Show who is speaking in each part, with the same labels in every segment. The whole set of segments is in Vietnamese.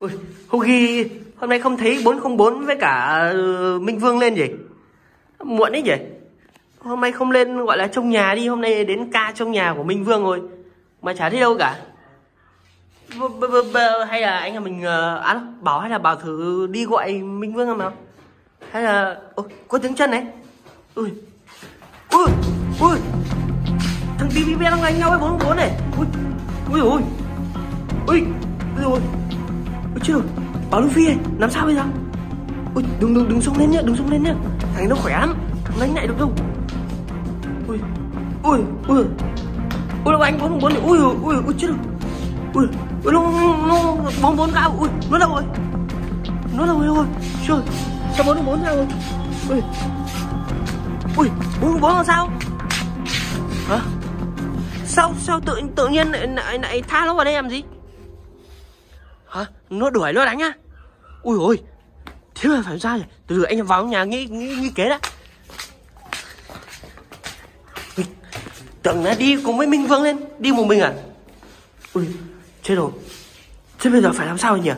Speaker 1: Ui, Hugi hôm nay không thấy 404 với cả ờ, Minh Vương lên gì? Muộn đấy nhỉ? Hôm nay không lên gọi là trong nhà đi, hôm nay đến ca trong nhà của Minh Vương rồi. Mà chả thấy đâu cả. B -b -b -b hay là anh là mình ờ, à, bảo hay là bảo thử đi gọi Minh Vương không nào? Hay là Ôi, có tiếng chân này. Ui. Ui, ui. Thằng BBB đang đánh nhau với 404 này. Ui. Ui ui. Ui. Ui ui. Ôi chưa Bảo Luffy này Làm sao bây giờ? Ôi đừng đừng đừng xông lên nhá Đừng xông lên nhá. Thằng nó khỏe lắm Thằng đánh lại được đâu? Ui Ui Ui Ui đâu anh bốn bốn này. Ui ui ui chết rồi. Ui Ui nó nó bốn bốn cao Ui nó đâu rồi? Nó đâu rồi Trời Sao bốn bốn sao rồi? Ui Ui bốn bốn là sao? Hả? Sao sao tự tự nhiên lại lại, lại tha nó vào đây làm gì? Nó đuổi nó đánh á. Ui ôi thế mà phải ra rồi từ từ anh vào nhà nghĩ nghĩ nghĩ kế đã. Tưởng là đi cùng với minh vương lên đi một mình à? Ui chết rồi. Thế bây giờ phải làm sao nhỉ?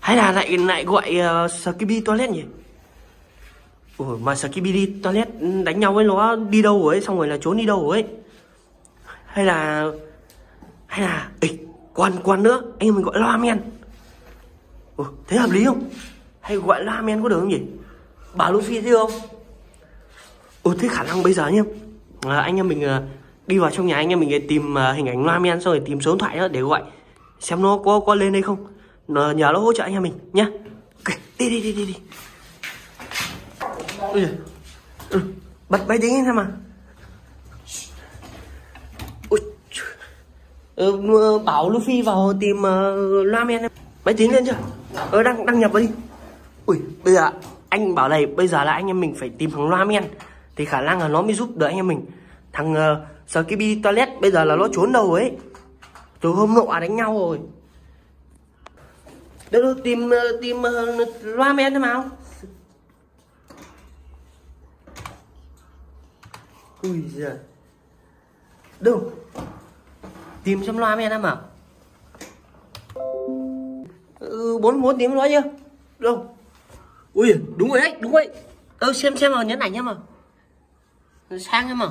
Speaker 1: Hay là lại lại gọi uh, skibi toilet nhỉ? Ủa mà skibi đi toilet đánh nhau với nó đi đâu rồi ấy xong rồi là trốn đi đâu rồi ấy? Hay là hay là Ê, quan quan nữa anh em mình gọi loa men ừ, thế hợp lý không? Hay gọi ramen có được không nhỉ? Bà Luffy thế không? Ừ thế khả năng bây giờ nhá à, anh em mình à, đi vào trong nhà anh em mình tìm à, hình ảnh ramen xong rồi tìm số điện thoại đó để gọi. Xem nó có có lên hay không. Nó, nhờ nó hỗ trợ anh em mình nhá. Ok đi đi đi đi đi. Ừ. Ừ. bật máy tính xem mà ừ, bảo Luffy vào tìm à, uh, ramen máy tính lên chưa? Ờ đăng đăng nhập vào đi. Ui bây giờ anh bảo này bây giờ là anh em mình phải tìm thằng loa men. Thì khả năng là nó mới giúp đỡ anh em mình. Thằng uh, bi toilet bây giờ là nó trốn đâu ấy. Từ hôm nọ đánh nhau rồi. Đâu đâu tìm ờ, tìm uh, men thế nào ui giời. Đâu? Tìm xem loa men em à bốn bốn tiếng nói chưa đâu ui đúng rồi đấy đúng rồi. Ơ xem xem vào nhấn ảnh nhá mà sang em mà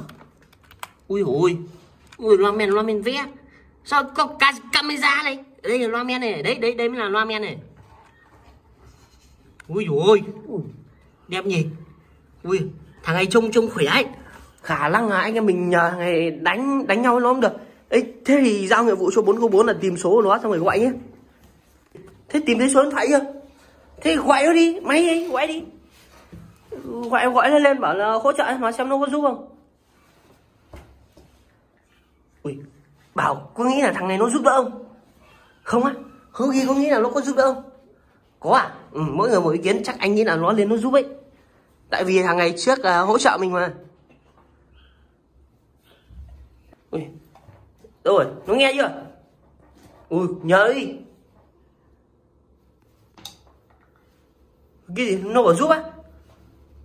Speaker 1: ui ôi. Ui loa men loa men vẽ. Sao có ca camera này? Đây là loa men này đấy đấy đấy mới là loa men này. Ui ôi. Đẹp nhỉ. Ui thằng này trông trông khỏe ấy. Khả năng là anh em mình nhờ thằng này đánh đánh nhau nó không được. Ấy thế thì giao nhiệm vụ cho 404 là tìm số của nó xong rồi gọi nhé thế tìm thấy số điện thoại chưa? Thế gọi nó đi máy ấy gọi đi. Gọi gọi lên lên bảo là hỗ trợ mà xem nó có giúp không. Ui bảo có nghĩ là thằng này nó giúp đỡ không? Không á không ghi có nghĩ là nó có giúp đỡ không? Có à ừ, mỗi người một ý kiến chắc anh nghĩ là nó lên nó giúp ấy. Tại vì hàng ngày trước uh, hỗ trợ mình mà. Ui đâu rồi nó nghe chưa? Ui nhớ đi. Cái gì? Nó bảo giúp á?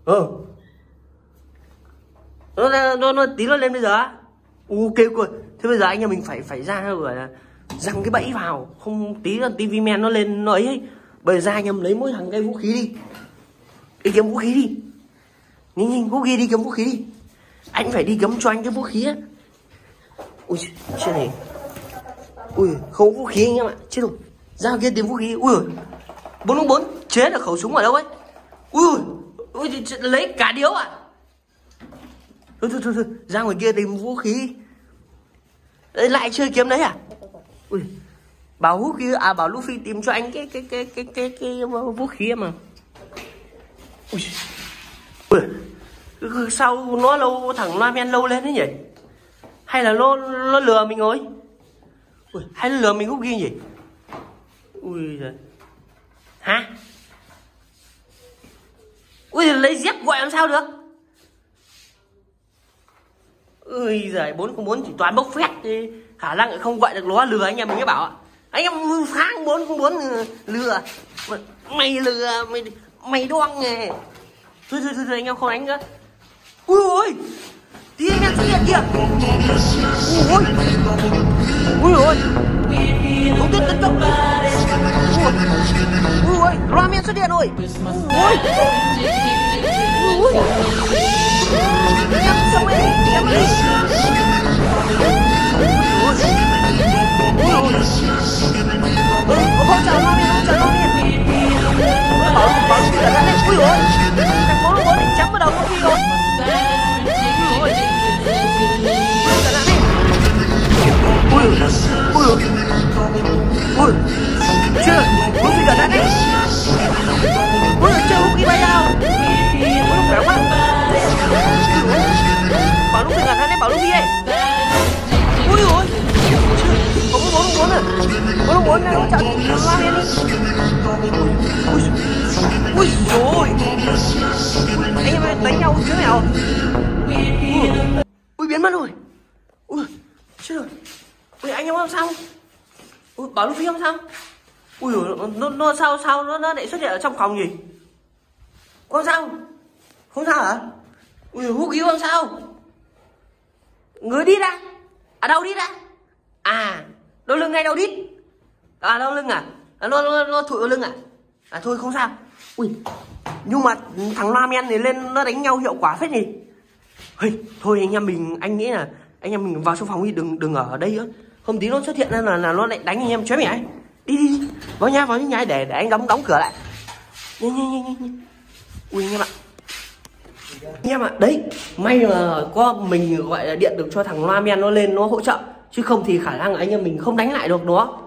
Speaker 1: Ờ. Nó nó nó tí nó lên bây giờ á. Ok cười thế bây giờ anh em mình phải phải ra gọi là răng cái bẫy vào. Không tí là tivi men nó lên nó ấy, ấy. bây giờ ra anh em lấy mỗi thằng cái vũ khí đi. Đi kiếm vũ khí đi. Nhanh nhanh vũ khí đi kiếm vũ khí đi. Anh phải đi kiếm cho anh cái vũ khí á. Ui chết này ui không vũ khí anh em ạ. Chết rồi. Ra kia tìm vũ khí. Ui bốn bốn chế được khẩu súng ở đâu ấy? Ui ui lấy cả điếu à? Thôi thôi thôi, thôi. ra ngoài kia tìm vũ khí. Đấy, lại chơi kiếm đấy à? Ui bảo hút kia à bảo Luffy tìm cho anh cái cái cái cái cái cái, cái vũ khí mà ui. ui sao nó lâu thằng men lâu lên thế nhỉ? Hay là nó nó lừa mình rồi? Ui, hay là lừa mình hút ghi nhỉ? Ui giời. Hả? Ui lấy dép gọi làm sao được? Ui giời bốn không bốn chỉ toàn bốc phét đi khả năng không gọi được nó lừa anh em mình mới bảo. Anh em phang bốn không bốn ừ, lừa. Mày lừa mày mày đoan nghề. Thôi thôi thôi, thôi anh em không đánh nữa. Ui ôi tí anh em xuất hiện kìa ui ui ui ôi không biết tấn công ui men xuất hiện rồi ui ui em xong rồi em đi ui bố bố nè hỗ lên đi. Ui ui rồi anh em đánh nhau chứ nào ui, ui biến mất rồi. Ui chết rồi. Ui anh em không sao? Ui bảo lúc phi không sao? Ui nó, nó sao sao nó, nó lại xuất hiện ở trong phòng gì có sao? Không sao hả? Ui hút cứu không sao? Người đi ra ở à, đâu đi ra à đôi lưng ngay đâu đít à đau lưng à, à nó nó nó thụi ở lưng à? À thôi không sao. Ui nhưng mà thằng loa men này lên nó đánh nhau hiệu quả phết nhỉ? Hey, thôi anh em mình anh nghĩ là anh em mình vào trong phòng đi đừng đừng ở đây nữa. Không tí nó xuất hiện nên là là nó lại đánh anh em chém mày anh, đi đi đi. Vào nhà vào nhà để để anh đóng đóng cửa lại. Nhanh nhanh nhanh nhanh ui anh em ạ. Anh em ạ đấy may là có mình gọi là điện được cho thằng loa men nó lên nó hỗ trợ. Chứ không thì khả năng anh em mình không đánh lại được nó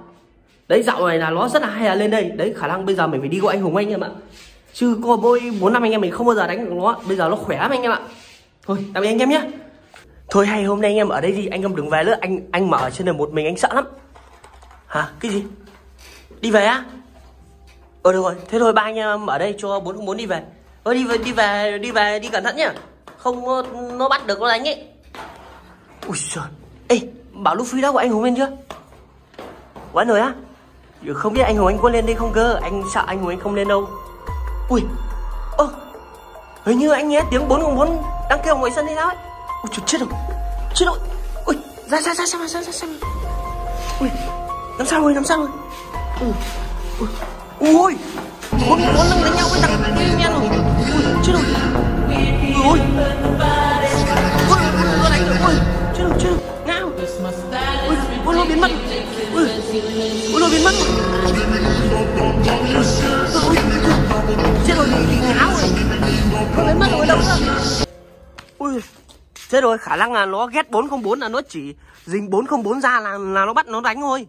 Speaker 1: đấy dạo này là nó rất là hay là lên đây. Đấy khả năng bây giờ mình phải đi gọi anh hùng anh em ạ. Chứ có mỗi bốn năm anh em mình không bao giờ đánh được nó bây giờ nó khỏe lắm anh em ạ. Thôi tạm biệt anh em nhé. Thôi hay hôm nay anh em ở đây đi. Anh em đừng về nữa. Anh anh mở trên này một mình anh sợ lắm. Hả? Cái gì? Đi về á? Ờ được rồi. Thế thôi ba anh em ở đây cho bốn không muốn đi về. Ờ đi về đi về đi về đi cẩn thận nhá không nó, nó bắt được nó đánh ấy. Ui trời ê bảo lúc phi đã của anh hùng lên chưa? Của rồi á? Không biết anh hùng anh có lên đây không cơ? Anh sợ anh hùng anh không lên đâu. Ui, ơ, hình như anh nghe tiếng 404 đang kêu ngoài sân hay sao ấy. Ui trời, chết rồi chết rồi. Ui, ra ra ra ra ra ra ra ui, làm sao rồi, làm sao rồi? Ui ui ui, bốn bốn đang đánh nhau với thằng đi nha rồi. Ui, chết rồi. Ui ui. Ui nó biến mất rồi. Chết rồi bị ngáo rồi. Nó biến mất rồi đâu nữa ui chết rồi khả năng là nó ghét 404 là nó chỉ dính 404 ra là là nó bắt nó đánh thôi.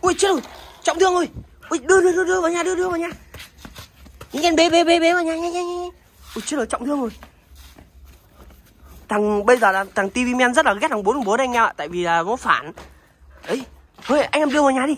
Speaker 1: Ui chết rồi trọng thương rồi. Ui đưa đưa đưa, đưa vào nhà đưa đưa vào nhà. Nhanh bế bế bế bế vào nhà nhanh nhanh nhanh ui chết rồi trọng thương rồi. Thằng bây giờ là thằng TV Men rất là ghét thằng 404 anh em ạ tại vì là nó phản. Đấy thôi anh em đưa vào nhà đi.